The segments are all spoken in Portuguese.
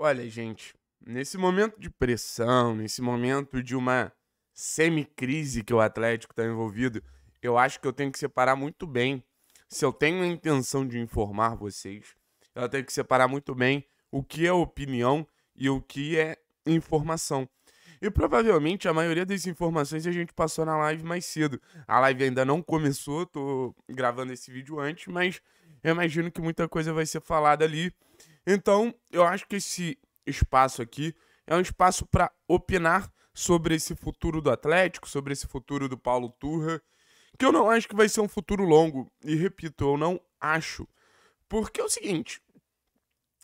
Olha, gente, nesse momento de pressão, nesse momento de uma semi-crise que o Atlético está envolvido, eu acho que eu tenho que separar muito bem. Se eu tenho a intenção de informar vocês, eu tenho que separar muito bem o que é opinião e o que é informação. E provavelmente a maioria das informações a gente passou na live mais cedo. A live ainda não começou, tô gravando esse vídeo antes, mas eu imagino que muita coisa vai ser falada ali. Então, eu acho que esse espaço aqui é um espaço para opinar sobre esse futuro do Atlético, sobre esse futuro do Paulo Turra, que eu não acho que vai ser um futuro longo. E repito, eu não acho. Porque é o seguinte: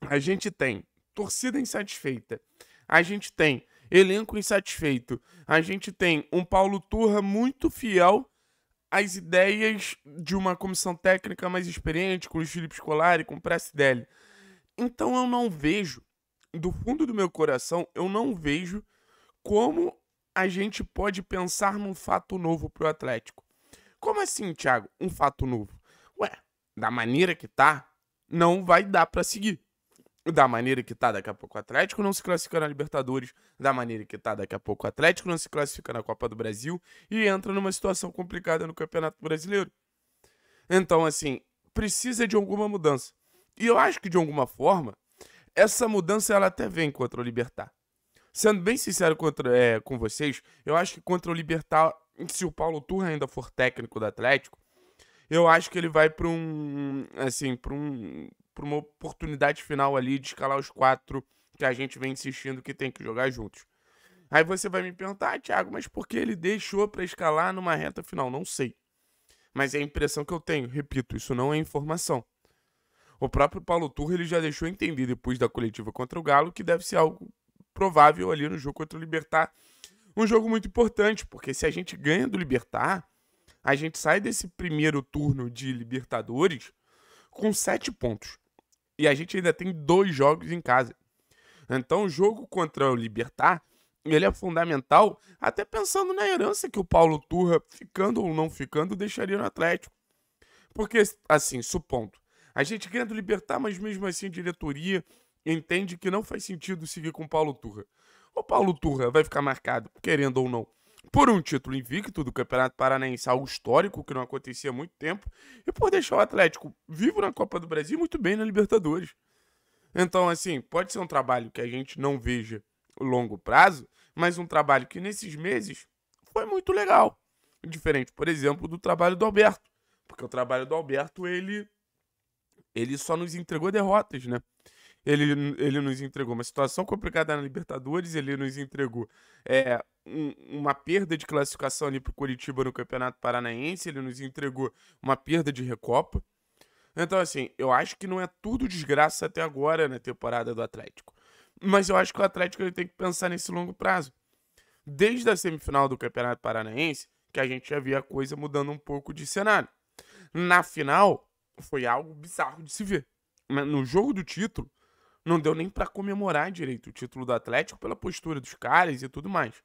a gente tem torcida insatisfeita, a gente tem elenco insatisfeito. A gente tem um Paulo Turra muito fiel às ideias de uma comissão técnica mais experiente, com o Felipe Scolari, com o Presidelli. Então eu não vejo, do fundo do meu coração, eu não vejo como a gente pode pensar num fato novo pro Atlético. Como assim, Thiago? Um fato novo? Ué, da maneira que tá, não vai dar para seguir da maneira que tá, daqui a pouco o Atlético não se classifica na Libertadores, da maneira que tá, daqui a pouco o Atlético não se classifica na Copa do Brasil e entra numa situação complicada no Campeonato Brasileiro. Então, assim, precisa de alguma mudança. E eu acho que de alguma forma, essa mudança ela até vem contra o Libertar. Sendo bem sincero contra, é, com vocês, eu acho que contra o Libertar, se o Paulo Turra ainda for técnico do Atlético, eu acho que ele vai para um, assim, para um para uma oportunidade final ali de escalar os quatro que a gente vem insistindo que tem que jogar juntos. Aí você vai me perguntar, ah, Thiago, mas por que ele deixou para escalar numa reta final? Não sei. Mas é a impressão que eu tenho. Repito, isso não é informação. O próprio Paulo Turra ele já deixou entender depois da coletiva contra o Galo que deve ser algo provável ali no jogo contra o Libertar. Um jogo muito importante, porque se a gente ganha do Libertar, a gente sai desse primeiro turno de Libertadores com sete pontos. E a gente ainda tem dois jogos em casa. Então o jogo contra o Libertar, ele é fundamental, até pensando na herança que o Paulo Turra, ficando ou não ficando, deixaria no Atlético. Porque, assim, supondo, a gente ganha do Libertar, mas mesmo assim a diretoria entende que não faz sentido seguir com o Paulo Turra. O Paulo Turra vai ficar marcado, querendo ou não, por um título invicto do Campeonato Paranaense, algo histórico que não acontecia há muito tempo, e por deixar o Atlético vivo na Copa do Brasil e muito bem na Libertadores. Então, assim, pode ser um trabalho que a gente não veja longo prazo, mas um trabalho que nesses meses foi muito legal. Diferente, por exemplo, do trabalho do Alberto. Porque o trabalho do Alberto, ele, ele só nos entregou derrotas, né? Ele, ele nos entregou uma situação complicada na Libertadores, ele nos entregou é, um, uma perda de classificação ali para o Curitiba no Campeonato Paranaense, ele nos entregou uma perda de Recopa. Então, assim, eu acho que não é tudo desgraça até agora na temporada do Atlético. Mas eu acho que o Atlético ele tem que pensar nesse longo prazo. Desde a semifinal do Campeonato Paranaense, que a gente já via a coisa mudando um pouco de cenário. Na final, foi algo bizarro de se ver. No jogo do título, não deu nem para comemorar direito o título do Atlético pela postura dos caras e tudo mais.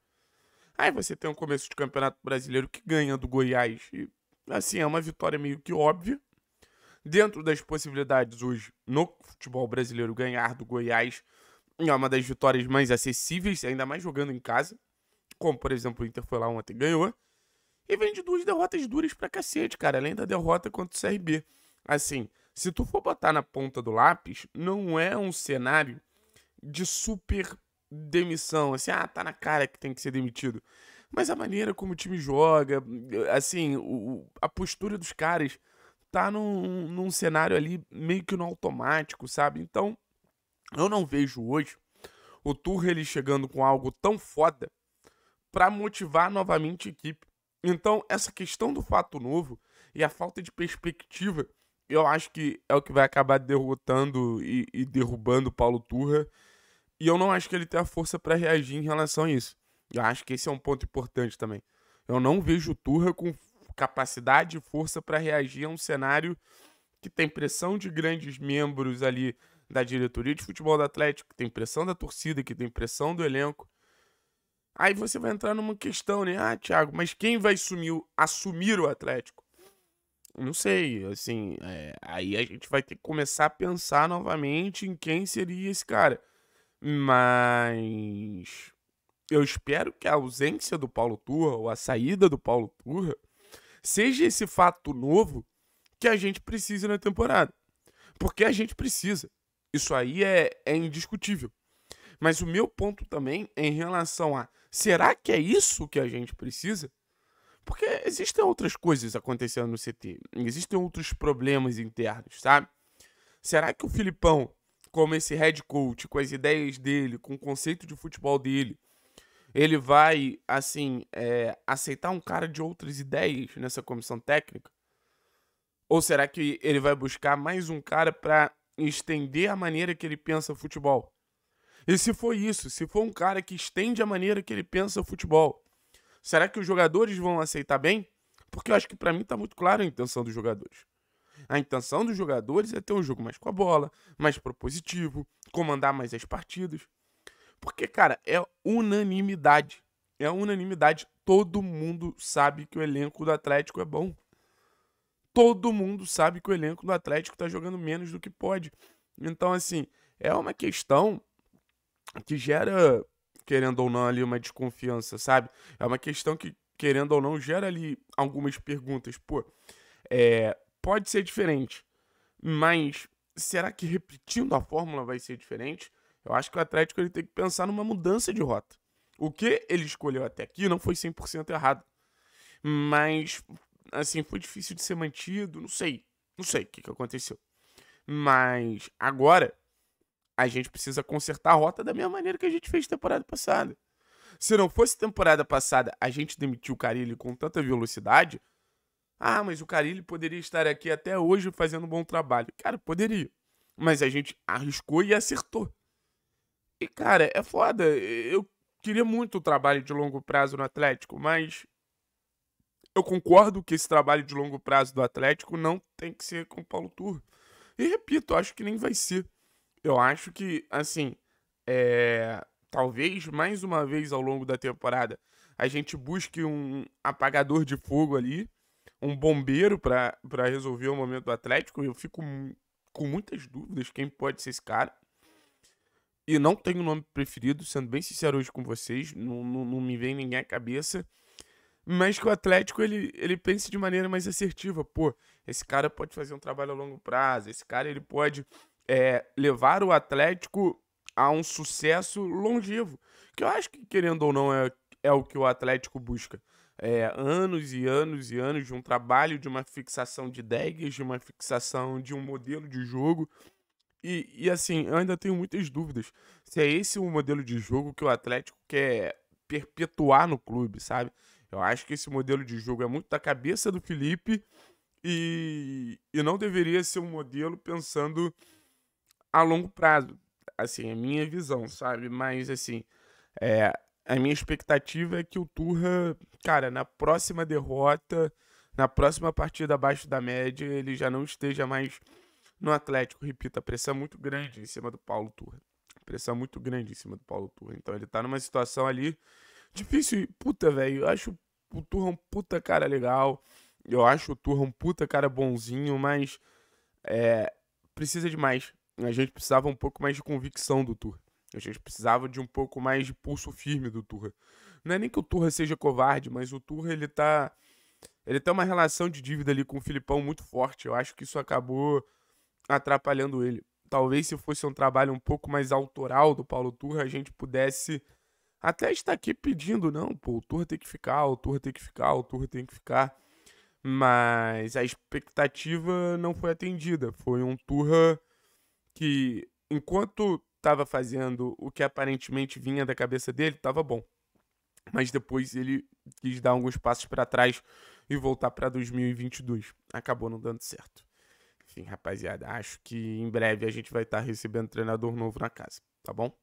Aí você tem um começo de campeonato brasileiro que ganha do Goiás e, assim, é uma vitória meio que óbvia. Dentro das possibilidades hoje no futebol brasileiro, ganhar do Goiás é uma das vitórias mais acessíveis, ainda mais jogando em casa. Como, por exemplo, o Inter foi lá ontem e ganhou. E vem de duas derrotas duras pra cacete, cara. Além da derrota contra o CRB. Assim, se tu for botar na ponta do lápis, não é um cenário de super demissão, assim, ah, tá na cara que tem que ser demitido. Mas a maneira como o time joga, assim, o, a postura dos caras tá num, num cenário ali meio que no automático, sabe? Então, eu não vejo hoje o Tour ele chegando com algo tão foda para motivar novamente a equipe. Então, essa questão do fato novo e a falta de perspectiva eu acho que é o que vai acabar derrotando e, e derrubando o Paulo Turra. E eu não acho que ele tem a força para reagir em relação a isso. Eu acho que esse é um ponto importante também. Eu não vejo o Turra com capacidade e força para reagir a um cenário que tem pressão de grandes membros ali da diretoria de futebol do Atlético, que tem pressão da torcida, que tem pressão do elenco. Aí você vai entrar numa questão, né? Ah, Thiago, mas quem vai assumir, assumir o Atlético? Não sei, assim, é, aí a gente vai ter que começar a pensar novamente em quem seria esse cara. Mas eu espero que a ausência do Paulo Turra ou a saída do Paulo Turra seja esse fato novo que a gente precisa na temporada. Porque a gente precisa. Isso aí é, é indiscutível. Mas o meu ponto também é em relação a será que é isso que a gente precisa? Porque existem outras coisas acontecendo no CT. Existem outros problemas internos, sabe? Será que o Filipão, como esse head coach, com as ideias dele, com o conceito de futebol dele, ele vai, assim, é, aceitar um cara de outras ideias nessa comissão técnica? Ou será que ele vai buscar mais um cara para estender a maneira que ele pensa futebol? E se for isso, se for um cara que estende a maneira que ele pensa futebol, será que os jogadores vão aceitar bem? Porque eu acho que para mim tá muito clara a intenção dos jogadores. A intenção dos jogadores é ter um jogo mais com a bola, mais propositivo, comandar mais as partidas. Porque, cara, é unanimidade. É unanimidade. Todo mundo sabe que o elenco do Atlético é bom. Todo mundo sabe que o elenco do Atlético tá jogando menos do que pode. Então, assim, é uma questão que gera, querendo ou não, ali uma desconfiança, sabe? É uma questão que, querendo ou não, gera ali algumas perguntas. Pô, é, pode ser diferente, mas será que repetindo a fórmula vai ser diferente? Eu acho que o Atlético ele tem que pensar numa mudança de rota. O que ele escolheu até aqui não foi 100% errado. Mas, assim, foi difícil de ser mantido. Não sei. Não sei o que, que aconteceu. Mas agora a gente precisa consertar a rota da mesma maneira que a gente fez temporada passada. Se não fosse temporada passada a gente demitiu o Carilli com tanta velocidade, ah, mas o Carilli poderia estar aqui até hoje fazendo um bom trabalho. Cara, poderia. Mas a gente arriscou e acertou. E, cara, é foda. Eu queria muito o trabalho de longo prazo no Atlético, mas eu concordo que esse trabalho de longo prazo do Atlético não tem que ser com o Paulo Turro. E repito, acho que nem vai ser. Eu acho que, assim, é, talvez mais uma vez ao longo da temporada a gente busque um apagador de fogo ali, um bombeiro para resolver o momento do Atlético. Eu fico com muitas dúvidas quem pode ser esse cara. E não tenho nome preferido, sendo bem sincero hoje com vocês, não, não, não me vem ninguém à cabeça. Mas que o Atlético ele, ele pense de maneira mais assertiva. Pô, esse cara pode fazer um trabalho a longo prazo, esse cara ele pode é, levar o Atlético a um sucesso longevo. Que eu acho que, querendo ou não, é, é o que o Atlético busca. É, anos e anos e anos de um trabalho, de uma fixação de ideias, de uma fixação de um modelo de jogo. E, e assim, eu ainda tenho muitas dúvidas se é esse o modelo de jogo que o Atlético quer perpetuar no clube, sabe? Eu acho que esse modelo de jogo é muito da cabeça do Felipe e, e não deveria ser um modelo pensando a longo prazo. Assim, é minha visão, sabe? Mas, assim, é, a minha expectativa é que o Turra, cara, na próxima derrota, na próxima partida abaixo da média, ele já não esteja mais no Atlético. Repito, a pressão é muito grande em cima do Paulo Turra. Pressão muito grande em cima do Paulo Turra. Então ele tá numa situação ali difícil. Puta, velho, eu acho o Turra um puta cara legal. Eu acho o Turra um puta cara bonzinho, mas é, precisa de mais a gente precisava um pouco mais de convicção do Turra. A gente precisava de um pouco mais de pulso firme do Turra. Não é nem que o Turra seja covarde, mas o Turra ele tá ele tem uma relação de dívida ali com o Filipão muito forte. Eu acho que isso acabou atrapalhando ele. Talvez se fosse um trabalho um pouco mais autoral do Paulo Turra, a gente pudesse até estar aqui pedindo, não, pô, o Turra tem que ficar, o Turra tem que ficar, o Turra tem que ficar. Mas a expectativa não foi atendida. Foi um Turra que enquanto estava fazendo o que aparentemente vinha da cabeça dele, estava bom. Mas depois ele quis dar alguns passos para trás e voltar para 2022. Acabou não dando certo. Enfim, rapaziada, acho que em breve a gente vai estar tá recebendo treinador novo na casa, tá bom?